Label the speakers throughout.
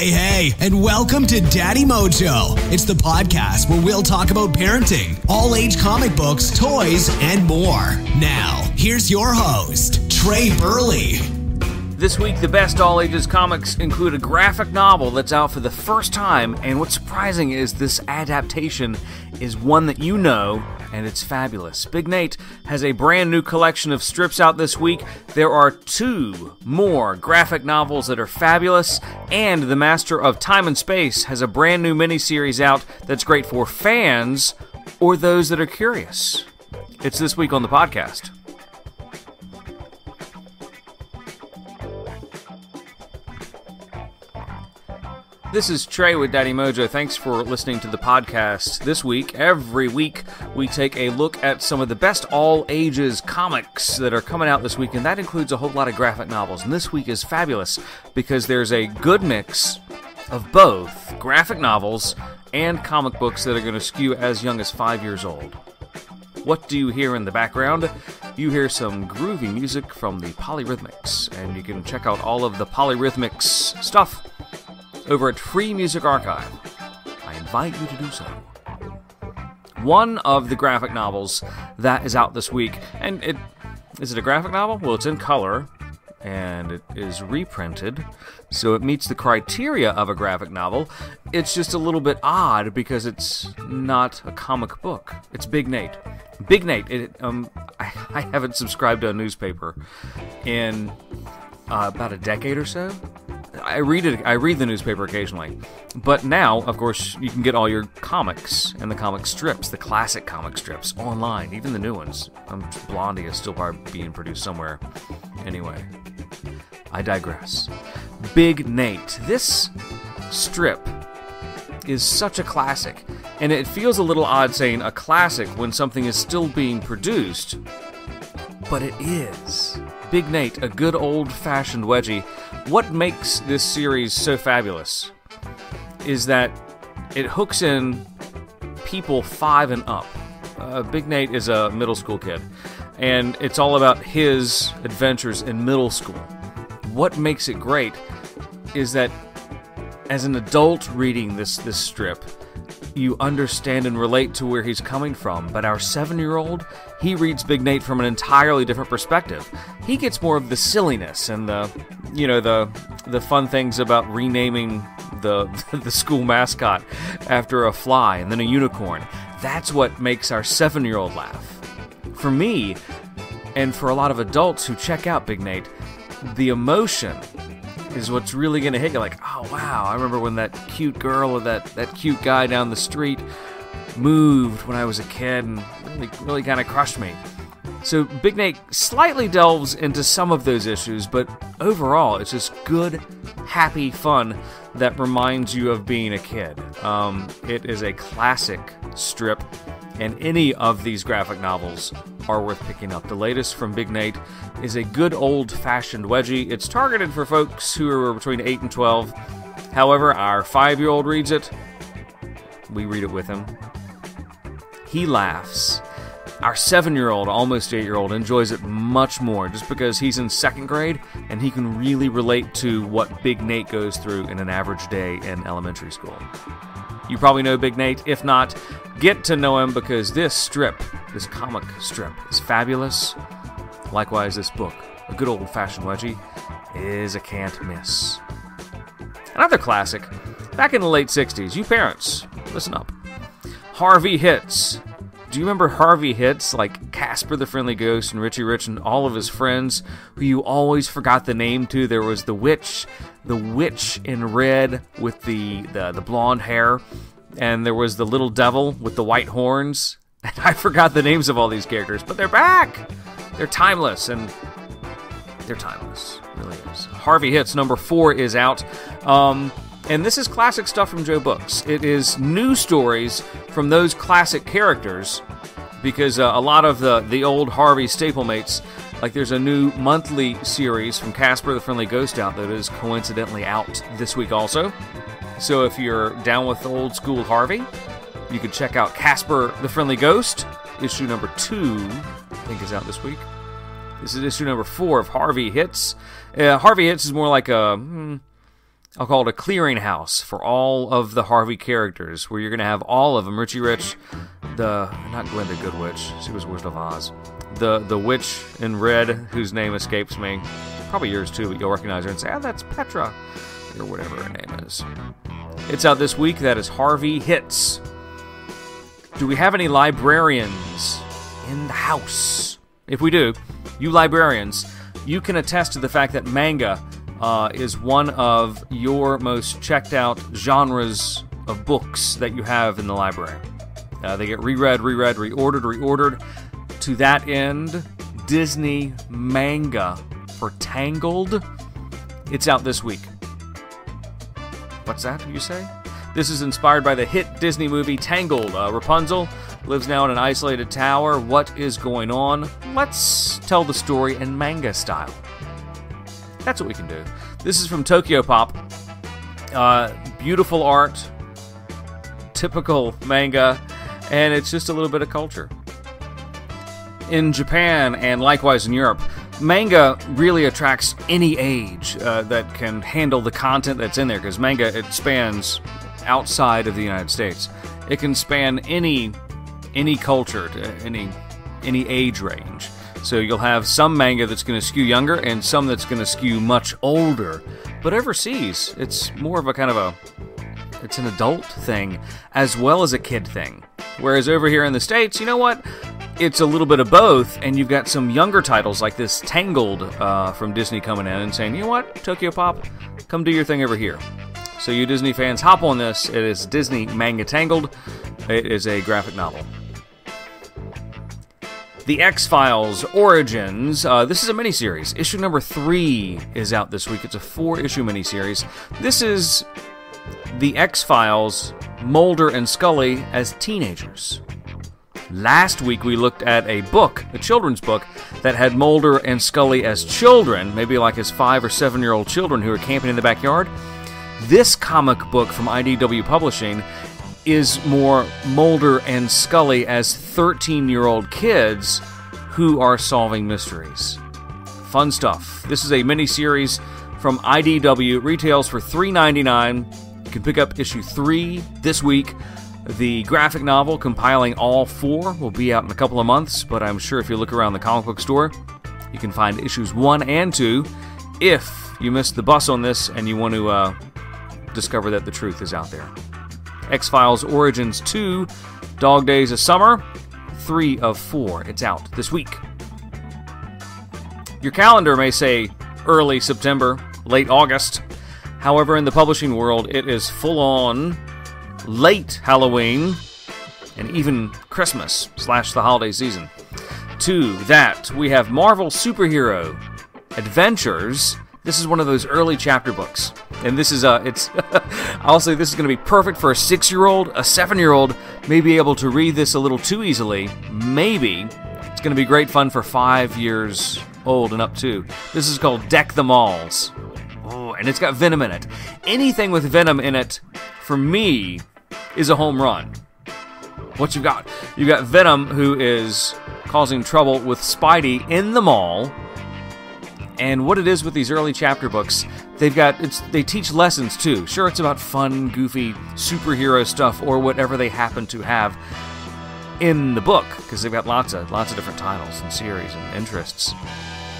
Speaker 1: Hey, hey, and welcome to Daddy Mojo. It's the podcast where we'll talk about parenting, all age comic books, toys, and more. Now, here's your host, Trey Burley.
Speaker 2: This week, the best all ages comics include a graphic novel that's out for the first time, and what's surprising is this adaptation is one that you know, and it's fabulous. Big Nate has a brand new collection of strips out this week. There are two more graphic novels that are fabulous, and The Master of Time and Space has a brand new miniseries out that's great for fans or those that are curious. It's this week on the podcast. This is Trey with Daddy Mojo. Thanks for listening to the podcast. This week, every week, we take a look at some of the best all ages comics that are coming out this week, and that includes a whole lot of graphic novels. And this week is fabulous because there's a good mix of both graphic novels and comic books that are going to skew as young as five years old. What do you hear in the background? You hear some groovy music from the Polyrhythmics, and you can check out all of the Polyrhythmics stuff over at Free Music Archive. I invite you to do so. One of the graphic novels that is out this week, and it is it a graphic novel? Well, it's in color and it is reprinted, so it meets the criteria of a graphic novel. It's just a little bit odd because it's not a comic book. It's Big Nate. Big Nate. It, um, I, I haven't subscribed to a newspaper in uh, about a decade or so. I read it. I read the newspaper occasionally, but now, of course, you can get all your comics and the comic strips, the classic comic strips, online. Even the new ones. Um, Blondie is still probably being produced somewhere. Anyway, I digress. Big Nate. This strip is such a classic, and it feels a little odd saying a classic when something is still being produced, but it is. Big Nate, a good old fashioned wedgie. What makes this series so fabulous is that it hooks in people five and up. Uh, Big Nate is a middle school kid, and it's all about his adventures in middle school. What makes it great is that as an adult reading this this strip, you understand and relate to where he's coming from. But our seven year old, he reads Big Nate from an entirely different perspective. He gets more of the silliness and the, you know, the the fun things about renaming the the school mascot after a fly and then a unicorn. That's what makes our seven year old laugh. For me, and for a lot of adults who check out Big Nate, the emotion is what's really going to hit you. Like, oh wow, I remember when that cute girl or that that cute guy down the street moved when I was a kid and really really kind of crushed me. So Big Nate slightly delves into some of those issues, but overall, it's just good, happy fun that reminds you of being a kid. Um, it is a classic strip, and any of these graphic novels are worth picking up. The latest from Big Nate is a good old fashioned wedgie. It's targeted for folks who are between 8 and 12. However, our five year old reads it. We read it with him. He laughs. Our seven year old, almost eight year old, enjoys it much more just because he's in second grade and he can really relate to what Big Nate goes through in an average day in elementary school. You probably know Big Nate. If not, get to know him because this strip, this comic strip, is fabulous. Likewise, this book, a good old fashioned wedgie, is a can't miss. Another classic, back in the late 60s, you parents, listen up. Harvey Hits. Do you remember Harvey Hits, like Casper the Friendly Ghost and Richie Rich and all of his friends, who you always forgot the name to? There was the witch, the witch in red with the, the, the blonde hair, and there was the little devil with the white horns. And I forgot the names of all these characters, but they're back! They're timeless, and they're timeless. Really is. Harvey Hits number four is out. Um, and this is classic stuff from Joe Books. It is new stories from those classic characters because uh, a lot of the, the old Harvey staplemates, like there's a new monthly series from Casper the Friendly Ghost out that is coincidentally out this week also. So if you're down with old school Harvey, you can check out Casper the Friendly Ghost, issue number two, I think is out this week. This is issue number four of Harvey Hits. Uh, Harvey Hits is more like a. Hmm, I'll call it a clearinghouse for all of the Harvey characters, where you're going to have all of them. Richie Rich, the not Glinda Goodwitch, she was Wizard of Oz. The the witch in red, whose name escapes me, probably yours too, but you'll recognize her and say, "Ah, that's Petra," or whatever her name is. It's out this week. That is Harvey Hits. Do we have any librarians in the house? If we do, you librarians, you can attest to the fact that manga uh, is one of your most checked out genres of books that you have in the library. Uh, they get reread, reread, reordered, reordered. To that end, Disney manga for Tangled, it's out this week. What's that, you say? This is inspired by the hit Disney movie Tangled. Uh, Rapunzel lives now in an isolated tower. What is going on? Let's tell the story in manga style. That's what we can do. This is from Tokyo Pop. Uh, beautiful art, typical manga, and it's just a little bit of culture. In Japan and likewise in Europe, manga really attracts any age uh, that can handle the content that's in there because manga it spans outside of the United States. It can span any any culture, any any age range. So you'll have some manga that's going to skew younger and some that's going to skew much older. But overseas, it's more of a kind of a it's an adult thing as well as a kid thing. Whereas over here in the states, you know what? It's a little bit of both, and you've got some younger titles like this Tangled uh, from Disney coming in and saying, you know what, Tokyo Pop, come do your thing over here. So, you Disney fans, hop on this. It is Disney Manga Tangled. It is a graphic novel. The X Files Origins. Uh, this is a miniseries. Issue number three is out this week. It's a four issue miniseries. This is the X Files, Mulder and Scully as teenagers. Last week we looked at a book, a children's book, that had Mulder and Scully as children, maybe like as five or seven year old children who are camping in the backyard. This comic book from IDW Publishing is more Mulder and Scully as 13 year old kids who are solving mysteries. Fun stuff. This is a mini series from IDW, retails for $3.99. You can pick up issue 3 this week. The graphic novel compiling all four will be out in a couple of months, but I'm sure if you look around the comic book store, you can find issues 1 and 2 if you missed the bus on this and you want to uh, discover that the truth is out there. X Files Origins 2, Dog Days of Summer, 3 of 4. It's out this week. Your calendar may say early September, late August. However, in the publishing world, it is full on late Halloween and even Christmas slash the holiday season. To that, we have Marvel Superhero Adventures. This is one of those early chapter books, and this is uh, it's. I'll say this is going to be perfect for a six-year-old, a seven-year-old may be able to read this a little too easily. Maybe it's going to be great fun for five years old and up to. This is called Deck the Malls. Oh, and it's got Venom in it. Anything with Venom in it, for me, is a home run. What you got? You got Venom, who is causing trouble with Spidey in the mall. And what it is with these early chapter books, they've got it's they teach lessons too. Sure, it's about fun, goofy superhero stuff or whatever they happen to have in the book because they've got lots of lots of different titles and series and interests.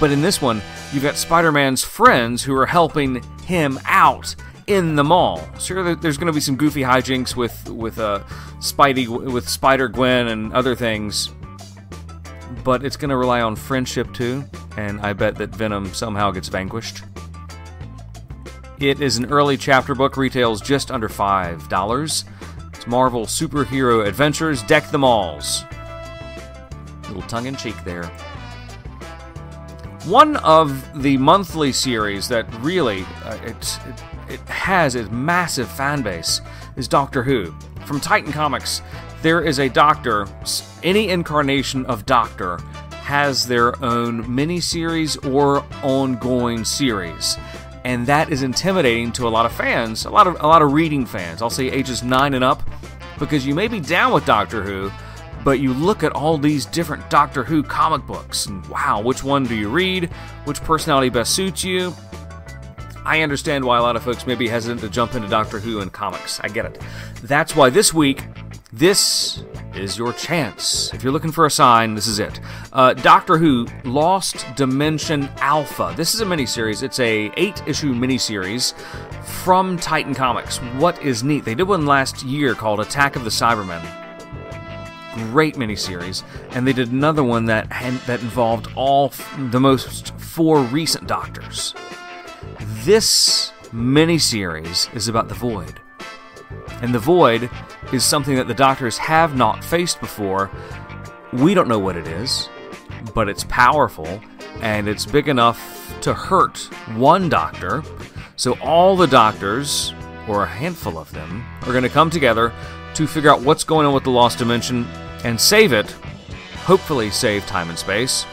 Speaker 2: But in this one, you've got Spider-Man's friends who are helping him out in the mall. Sure, there's going to be some goofy hijinks with with uh, Spidey, with Spider Gwen, and other things, but it's going to rely on friendship too. And I bet that Venom somehow gets vanquished. It is an early chapter book, retails just under five dollars. It's Marvel Superhero Adventures. Deck the Malls. Little tongue in cheek there. One of the monthly series that really uh, it, it, it has a massive fan base is Doctor Who. From Titan Comics, there is a Doctor. Any incarnation of Doctor has their own miniseries or ongoing series, and that is intimidating to a lot of fans, a lot of a lot of reading fans. I'll say ages nine and up, because you may be down with Doctor Who, but you look at all these different Doctor Who comic books, and wow, which one do you read? Which personality best suits you? I understand why a lot of folks may be hesitant to jump into Doctor Who and comics. I get it. That's why this week, this is your chance. If you're looking for a sign, this is it. Uh, Doctor Who Lost Dimension Alpha. This is a miniseries. It's a eight-issue miniseries from Titan Comics. What is neat? They did one last year called Attack of the Cybermen. Great miniseries, and they did another one that that involved all the most four recent Doctors. This miniseries is about the Void. And the Void is something that the Doctors have not faced before. We don't know what it is, but it's powerful, and it's big enough to hurt one Doctor. So all the Doctors, or a handful of them, are going to come together to figure out what's going on with the Lost Dimension and save it. Hopefully, save time and space.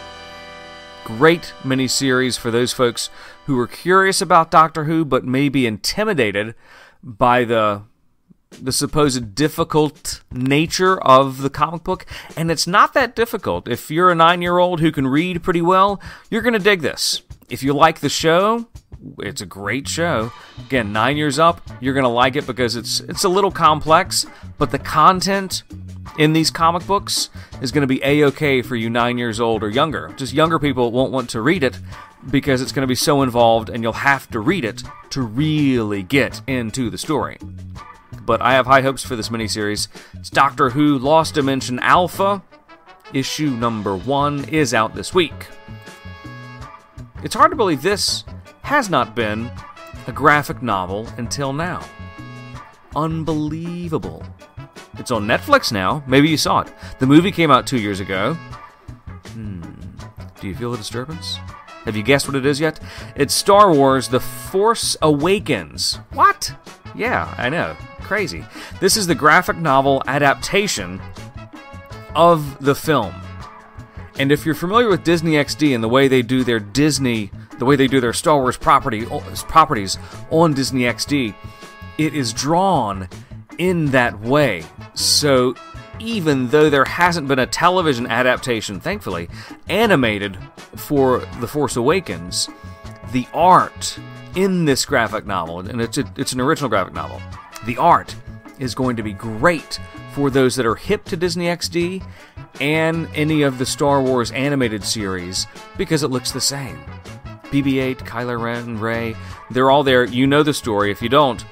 Speaker 2: Great miniseries for those folks who are curious about Doctor Who but may be intimidated by the the supposed difficult nature of the comic book, and it's not that difficult. If you're a nine year old who can read pretty well, you're going to dig this. If you like the show, it's a great show. Again, nine years up, you're going to like it because it's it's a little complex, but the content in these comic books is going to be a okay for you nine years old or younger. Just younger people won't want to read it because it's going to be so involved and you'll have to read it to really get into the story. But I have high hopes for this miniseries. It's Doctor Who Lost Dimension Alpha. Issue number one is out this week. It's hard to believe this has not been a graphic novel until now. Unbelievable. It's on Netflix now. Maybe you saw it. The movie came out two years ago. Hmm. Do you feel the disturbance? Have you guessed what it is yet? It's Star Wars The Force Awakens. What? Yeah, I know. Crazy. This is the graphic novel adaptation of the film. And if you're familiar with Disney XD and the way they do their Disney, the way they do their Star Wars property properties on Disney XD, it is drawn in that way. So even though there hasn't been a television adaptation, thankfully, animated for The Force Awakens, the art in this graphic novel, and it's, a, it's an original graphic novel, the art is going to be great for those that are hip to Disney XD and any of the Star Wars animated series because it looks the same. BB 8, Kylo Ren, Rey, they're all there. You know the story. If you don't,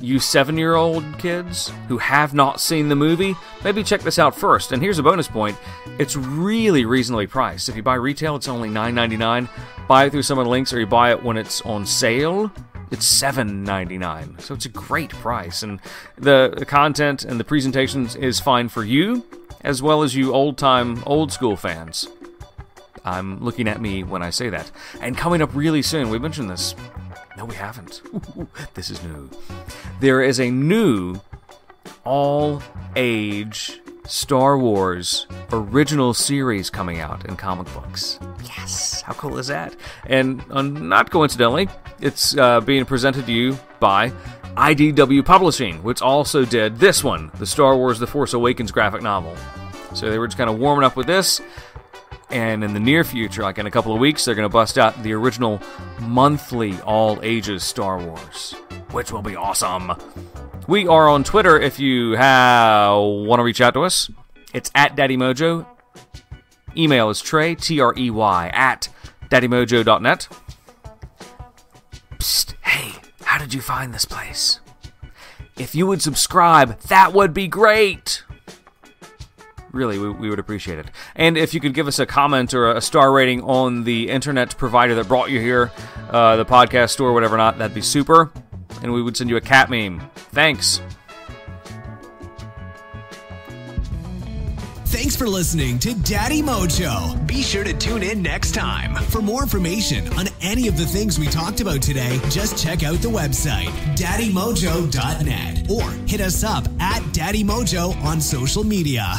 Speaker 2: you seven year old kids who have not seen the movie, maybe check this out first. And here's a bonus point it's really reasonably priced. If you buy retail, it's only $9.99. Buy it through some of the links, or you buy it when it's on sale. It's $7.99, so it's a great price, and the, the content and the presentations is fine for you, as well as you old-time, old-school fans. I'm looking at me when I say that. And coming up really soon, we mentioned this no, we haven't. this is new. There is a new all age Star Wars original series coming out in comic books. Yes, how cool is that? And uh, not coincidentally, it's uh, being presented to you by IDW Publishing, which also did this one, the Star Wars The Force Awakens graphic novel. So they were just kind of warming up with this. And in the near future, like in a couple of weeks, they're going to bust out the original monthly all ages Star Wars, which will be awesome. We are on Twitter if you want to reach out to us. It's at Daddy Mojo. Email is Trey, T R E Y, at daddymojo.net. Psst, hey, how did you find this place? If you would subscribe, that would be great really, we, we, would appreciate it. And if you could give us a comment or a star rating on the internet provider that brought you here, uh, the podcast store, whatever not, that'd be super. And we would send you a cat meme. Thanks.
Speaker 1: Thanks for listening to Daddy Mojo. Be sure to tune in next time. For more information on any of the things we talked about today, just check out the website, daddymojo.net, or hit us up at Daddy Mojo on social media.